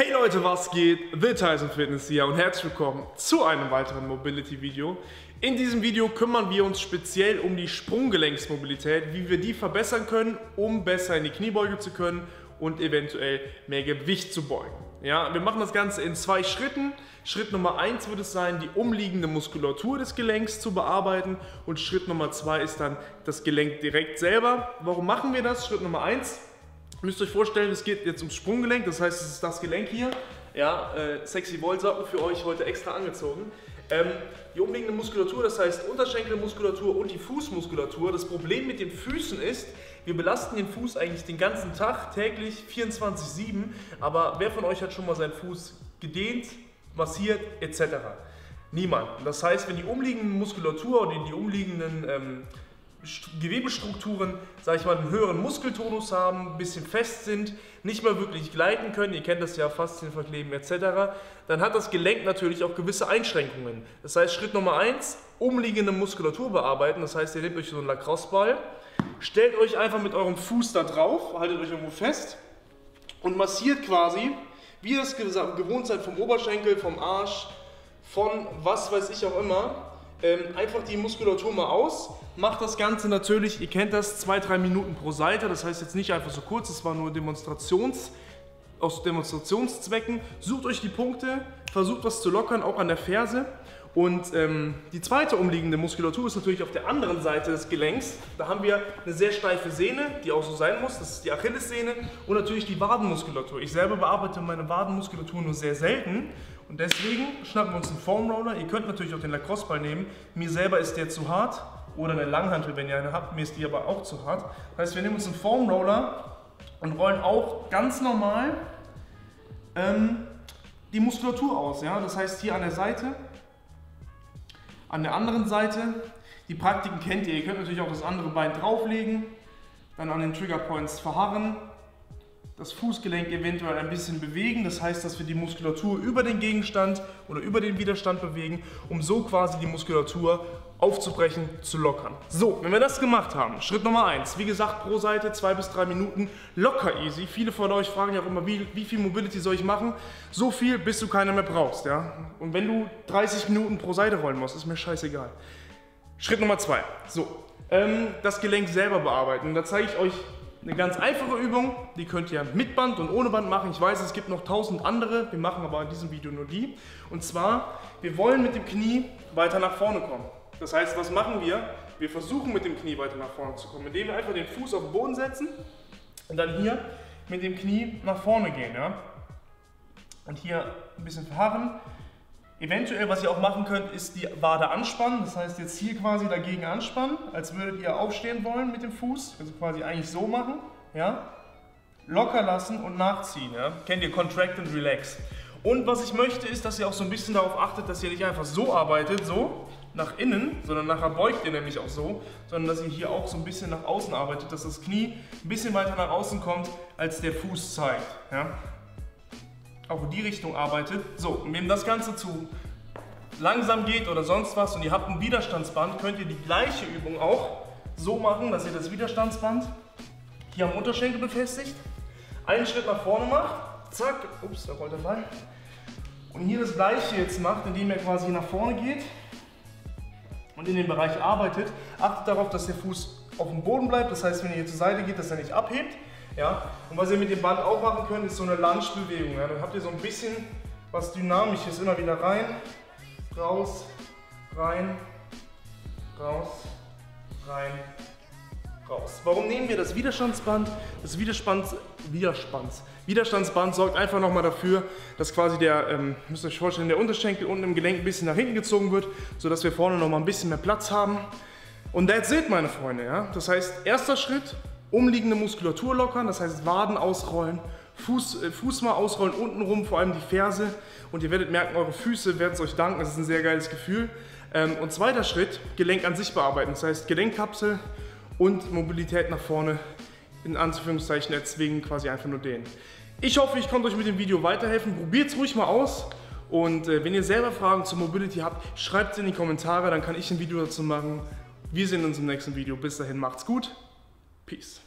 Hey Leute, was geht? The Tyson Fitness hier und herzlich willkommen zu einem weiteren Mobility-Video. In diesem Video kümmern wir uns speziell um die Sprunggelenksmobilität, wie wir die verbessern können, um besser in die Kniebeuge zu können und eventuell mehr Gewicht zu beugen. Ja, wir machen das Ganze in zwei Schritten. Schritt Nummer eins wird es sein, die umliegende Muskulatur des Gelenks zu bearbeiten und Schritt Nummer zwei ist dann das Gelenk direkt selber. Warum machen wir das? Schritt Nummer eins Müsst euch vorstellen, es geht jetzt ums Sprunggelenk, das heißt, es ist das Gelenk hier. Ja, äh, sexy Wollsocken für euch heute extra angezogen. Ähm, die umliegende Muskulatur, das heißt Unterschenkelmuskulatur und die Fußmuskulatur. Das Problem mit den Füßen ist, wir belasten den Fuß eigentlich den ganzen Tag, täglich 24-7. Aber wer von euch hat schon mal seinen Fuß gedehnt, massiert etc.? Niemand. Das heißt, wenn die umliegende Muskulatur oder die umliegenden ähm, Gewebestrukturen, sage ich mal, einen höheren Muskeltonus haben, ein bisschen fest sind, nicht mehr wirklich gleiten können, ihr kennt das ja, Faszienverkleben etc., dann hat das Gelenk natürlich auch gewisse Einschränkungen. Das heißt, Schritt Nummer eins, umliegende Muskulatur bearbeiten, das heißt, ihr nehmt euch so einen Lacrosse-Ball, stellt euch einfach mit eurem Fuß da drauf, haltet euch irgendwo fest und massiert quasi, wie ihr es gewohnt seid, vom Oberschenkel, vom Arsch, von was weiß ich auch immer, ähm, einfach die Muskulatur mal aus. Macht das Ganze natürlich, ihr kennt das, zwei, drei Minuten pro Seite. Das heißt jetzt nicht einfach so kurz, es war nur Demonstrations, aus Demonstrationszwecken. Sucht euch die Punkte, versucht was zu lockern, auch an der Ferse. Und ähm, die zweite umliegende Muskulatur ist natürlich auf der anderen Seite des Gelenks. Da haben wir eine sehr steife Sehne, die auch so sein muss. Das ist die Achillessehne und natürlich die Wadenmuskulatur. Ich selber bearbeite meine Wadenmuskulatur nur sehr selten. Und deswegen schnappen wir uns einen Foam Roller. Ihr könnt natürlich auch den Lacrosse-Ball nehmen. Mir selber ist der zu hart. Oder eine Langhantel, wenn ihr eine habt. Mir ist die aber auch zu hart. Das heißt, wir nehmen uns einen Foam Roller und rollen auch ganz normal ähm, die Muskulatur aus. Ja? Das heißt, hier an der Seite an der anderen Seite, die Praktiken kennt ihr. Ihr könnt natürlich auch das andere Bein drauflegen, dann an den Trigger Points verharren, das Fußgelenk eventuell ein bisschen bewegen. Das heißt, dass wir die Muskulatur über den Gegenstand oder über den Widerstand bewegen, um so quasi die Muskulatur aufzubrechen, zu lockern. So, wenn wir das gemacht haben, Schritt Nummer eins. Wie gesagt, pro Seite zwei bis drei Minuten, locker easy. Viele von euch fragen ja auch immer, wie, wie viel Mobility soll ich machen? So viel, bis du keine mehr brauchst. Ja? Und wenn du 30 Minuten pro Seite rollen musst, ist mir scheißegal. Schritt Nummer zwei. So, ähm, das Gelenk selber bearbeiten. Da zeige ich euch eine ganz einfache Übung, die könnt ihr mit Band und ohne Band machen. Ich weiß, es gibt noch tausend andere, wir machen aber in diesem Video nur die. Und zwar, wir wollen mit dem Knie weiter nach vorne kommen. Das heißt, was machen wir? Wir versuchen mit dem Knie weiter nach vorne zu kommen, indem wir einfach den Fuß auf den Boden setzen und dann hier mit dem Knie nach vorne gehen. Ja? Und hier ein bisschen verharren. Eventuell, was ihr auch machen könnt, ist die Wade anspannen. Das heißt, jetzt hier quasi dagegen anspannen, als würdet ihr aufstehen wollen mit dem Fuß. Also quasi eigentlich so machen. Ja? Locker lassen und nachziehen. Ja? Kennt ihr Contract and Relax. Und was ich möchte, ist, dass ihr auch so ein bisschen darauf achtet, dass ihr nicht einfach so arbeitet, so, nach innen, sondern nachher beugt ihr nämlich auch so, sondern dass ihr hier auch so ein bisschen nach außen arbeitet, dass das Knie ein bisschen weiter nach außen kommt, als der Fuß zeigt. Ja? Auch in die Richtung arbeitet. So, und wenn das Ganze zu langsam geht oder sonst was und ihr habt ein Widerstandsband, könnt ihr die gleiche Übung auch so machen, dass ihr das Widerstandsband hier am Unterschenkel befestigt, einen Schritt nach vorne macht, zack, ups, da rollt der Ball, und hier das gleiche jetzt macht, indem ihr quasi nach vorne geht und in dem Bereich arbeitet. Achtet darauf, dass der Fuß auf dem Boden bleibt, das heißt, wenn ihr hier zur Seite geht, dass er nicht abhebt. Ja? Und was ihr mit dem Band auch machen könnt, ist so eine Lunge-Bewegung. Ja? Dann habt ihr so ein bisschen was Dynamisches, immer wieder rein, raus, rein, raus, rein, raus. Warum nehmen wir das Widerstandsband? Das Widerstands, Widerspanns, Widerstandsband sorgt einfach nochmal dafür, dass quasi der, ähm, müsst ihr euch vorstellen, der Unterschenkel unten im Gelenk ein bisschen nach hinten gezogen wird, sodass wir vorne nochmal ein bisschen mehr Platz haben. Und that's it, meine Freunde. Ja? Das heißt, erster Schritt, umliegende Muskulatur lockern, das heißt Waden ausrollen, Fuß, äh, Fuß mal ausrollen, untenrum, vor allem die Ferse. Und ihr werdet merken, eure Füße werden es euch danken, das ist ein sehr geiles Gefühl. Ähm, und zweiter Schritt, Gelenk an sich bearbeiten, das heißt Gelenkkapsel und Mobilität nach vorne, in Anführungszeichen deswegen quasi einfach nur den. Ich hoffe, ich konnte euch mit dem Video weiterhelfen. Probiert es ruhig mal aus. Und äh, wenn ihr selber Fragen zur Mobility habt, schreibt es in die Kommentare, dann kann ich ein Video dazu machen. Wir sehen uns im nächsten Video. Bis dahin, macht's gut. Peace.